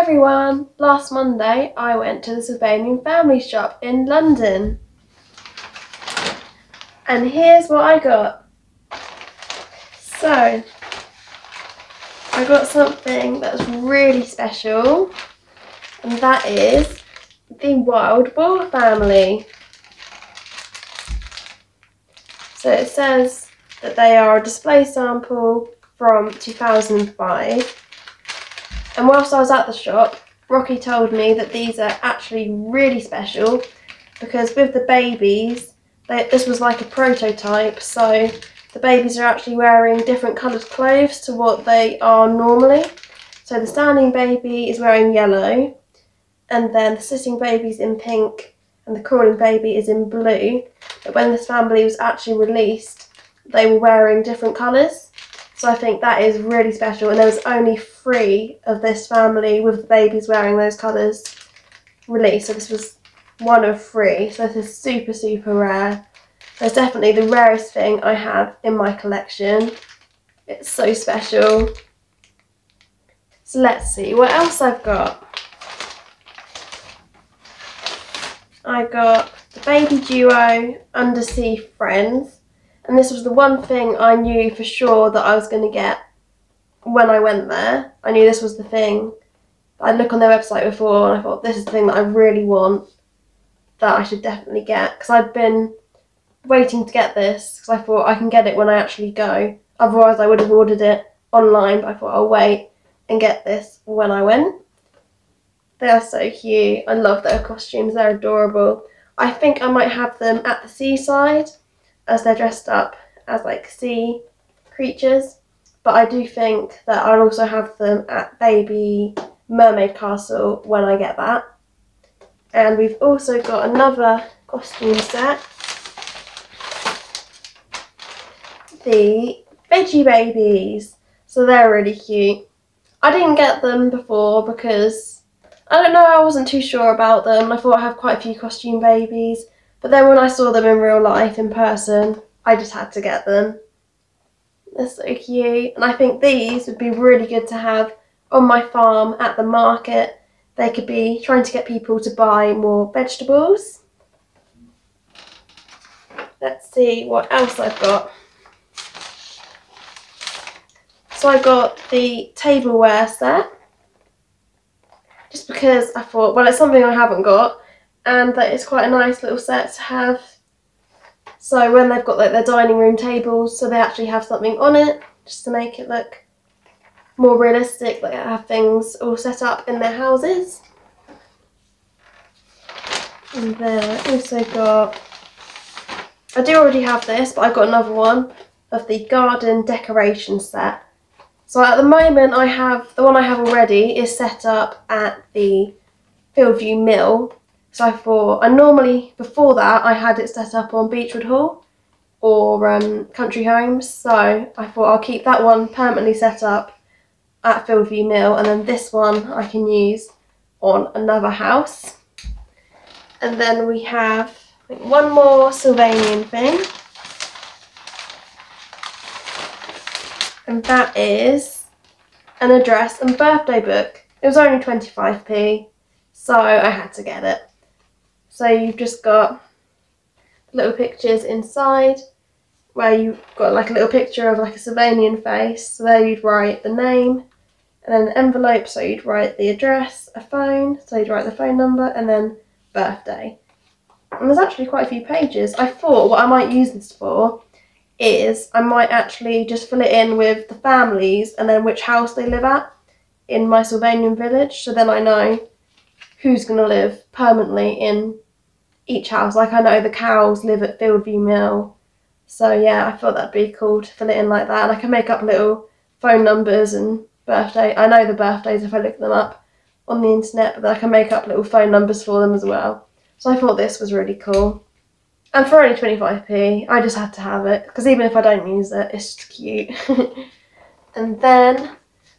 everyone! Last Monday I went to the Sylvanian Family Shop in London. And here's what I got. So, I got something that's really special, and that is the Wild Boar family. So it says that they are a display sample from 2005 and whilst I was at the shop, Rocky told me that these are actually really special because with the babies, they, this was like a prototype, so the babies are actually wearing different coloured clothes to what they are normally. So the standing baby is wearing yellow, and then the sitting baby is in pink, and the crawling baby is in blue. But when this family was actually released, they were wearing different colours. So I think that is really special. And there was only three of this family with the babies wearing those colours released. So this was one of three. So this is super, super rare. It's definitely the rarest thing I have in my collection. It's so special. So let's see what else I've got. I got the Baby Duo Undersea Friends. And this was the one thing I knew for sure that I was going to get when I went there. I knew this was the thing. I'd look on their website before and I thought this is the thing that I really want that I should definitely get because I'd been waiting to get this because I thought I can get it when I actually go. Otherwise I would have ordered it online but I thought I'll wait and get this when I went. They are so cute. I love their costumes. They're adorable. I think I might have them at the seaside as they're dressed up as like sea creatures. But I do think that I'll also have them at Baby Mermaid Castle when I get that. And we've also got another costume set. The Veggie Babies. So they're really cute. I didn't get them before because, I don't know, I wasn't too sure about them. I thought I have quite a few costume babies. But then when I saw them in real life, in person, I just had to get them. They're so cute. And I think these would be really good to have on my farm at the market. They could be trying to get people to buy more vegetables. Let's see what else I've got. So I got the tableware set. Just because I thought, well, it's something I haven't got and that it's quite a nice little set to have. So when they've got like their dining room tables, so they actually have something on it, just to make it look more realistic, they have things all set up in their houses. And then I also got, I do already have this, but I've got another one of the garden decoration set. So at the moment I have, the one I have already is set up at the Fieldview Mill so I thought, and normally before that I had it set up on Beechwood Hall or um, Country Homes. So I thought I'll keep that one permanently set up at Fieldview Mill and then this one I can use on another house. And then we have one more Sylvanian thing. And that is an address and birthday book. It was only 25p, so I had to get it. So you've just got little pictures inside where you've got like a little picture of like a Sylvanian face. So there you'd write the name and then an envelope so you'd write the address, a phone, so you'd write the phone number and then birthday. And there's actually quite a few pages. I thought what I might use this for is I might actually just fill it in with the families and then which house they live at in my Sylvanian village so then I know who's going to live permanently in each house. Like I know the cows live at Fieldview Mill. So yeah, I thought that'd be cool to fill it in like that. And I can make up little phone numbers and birthday. I know the birthdays if I look them up on the internet, but I can make up little phone numbers for them as well. So I thought this was really cool. And for only 25p, I just had to have it. Because even if I don't use it, it's cute. and then,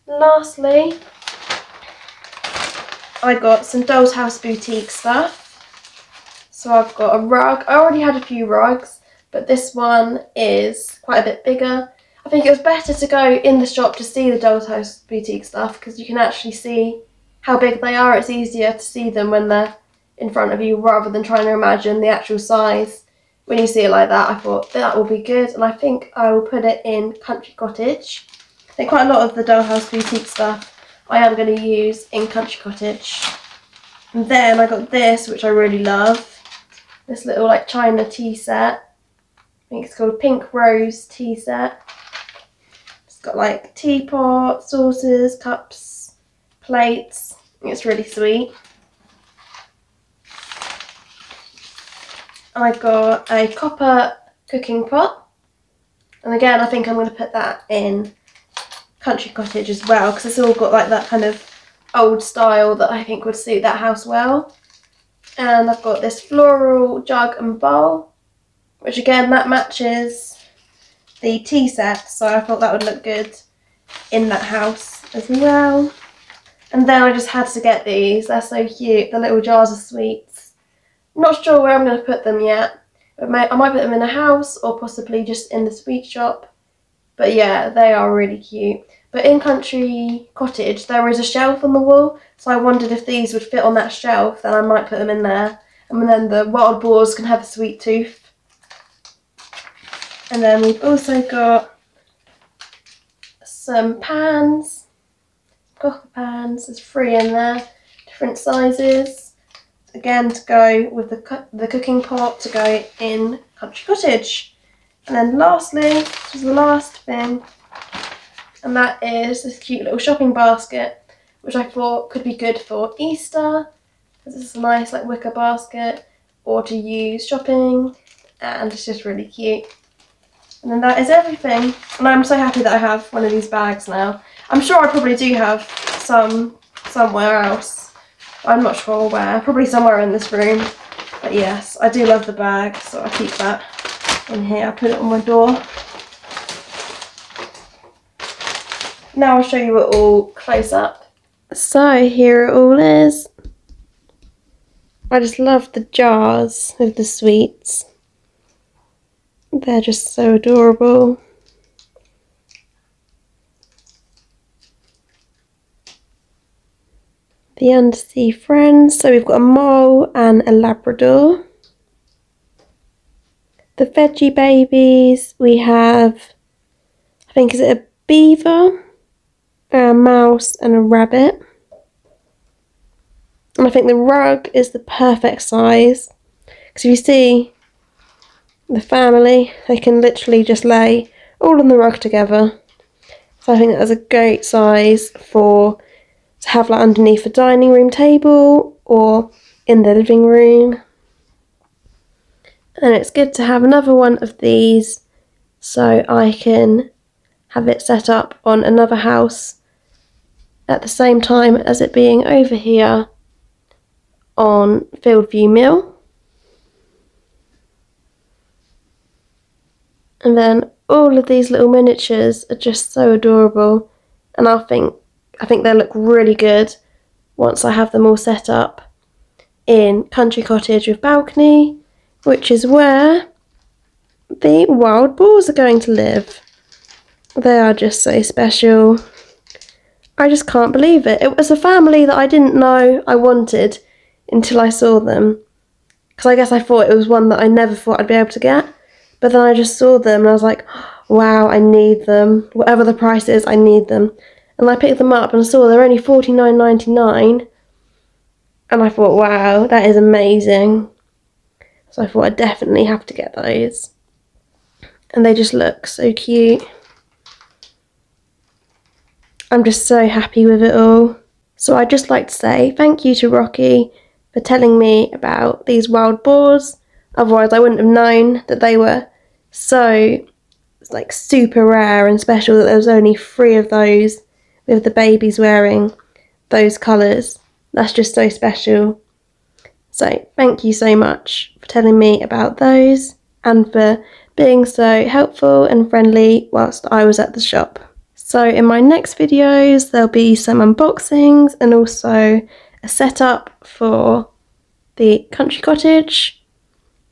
lastly, I got some Doll's House Boutique stuff. So I've got a rug. I already had a few rugs, but this one is quite a bit bigger. I think it was better to go in the shop to see the Doll's House Boutique stuff because you can actually see how big they are, it's easier to see them when they're in front of you rather than trying to imagine the actual size. When you see it like that, I thought that will be good, and I think I will put it in Country Cottage. I think quite a lot of the Dollhouse Boutique stuff I am going to use in Country Cottage. And then I got this, which I really love. This little like China tea set. I think it's called Pink Rose tea set. It's got like teapot, saucers, cups, plates. It's really sweet. I got a copper cooking pot. And again, I think I'm going to put that in Country Cottage as well because it's all got like that kind of old style that I think would suit that house well. And I've got this floral jug and bowl, which again, that matches the tea set. So I thought that would look good in that house as well. And then I just had to get these. They're so cute, the little jars of sweets. Not sure where I'm going to put them yet. But I might put them in a house or possibly just in the sweet shop. But yeah, they are really cute. But in Country Cottage, there is a shelf on the wall, so I wondered if these would fit on that shelf, then I might put them in there. And then the wild boars can have a sweet tooth. And then we've also got some pans, copper pans, there's three in there, different sizes. Again, to go with the, the cooking pot to go in Country Cottage. And then lastly, this is the last thing, and that is this cute little shopping basket which I thought could be good for Easter because it's a nice like wicker basket or to use shopping and it's just really cute. And then that is everything and I'm so happy that I have one of these bags now. I'm sure I probably do have some somewhere else. I'm not sure where, probably somewhere in this room. But yes, I do love the bag so I keep that in here. I put it on my door. Now I'll show you it all close up. So here it all is. I just love the jars of the sweets. They're just so adorable. The undersea friends. So we've got a mole and a Labrador. The veggie babies, we have, I think is it a beaver? a mouse and a rabbit. And I think the rug is the perfect size. Because if you see the family, they can literally just lay all on the rug together. So I think that's a great size for to have like underneath a dining room table or in the living room. And it's good to have another one of these so I can have it set up on another house at the same time as it being over here on Fieldview Mill. And then all of these little miniatures are just so adorable and I think I think they look really good once I have them all set up in Country Cottage with balcony which is where the wild boars are going to live. They are just so special. I just can't believe it. It was a family that I didn't know I wanted until I saw them. Because I guess I thought it was one that I never thought I'd be able to get. But then I just saw them and I was like, oh, wow, I need them. Whatever the price is, I need them. And I picked them up and saw they're only forty nine ninety nine. And I thought, wow, that is amazing. So I thought I definitely have to get those. And they just look so cute. I'm just so happy with it all. So I'd just like to say thank you to Rocky for telling me about these wild boars. Otherwise I wouldn't have known that they were so like super rare and special that there was only three of those with the babies wearing those colours. That's just so special. So thank you so much for telling me about those and for being so helpful and friendly whilst I was at the shop. So in my next videos, there'll be some unboxings and also a setup for the country cottage.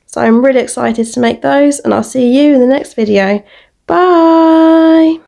So I'm really excited to make those and I'll see you in the next video. Bye!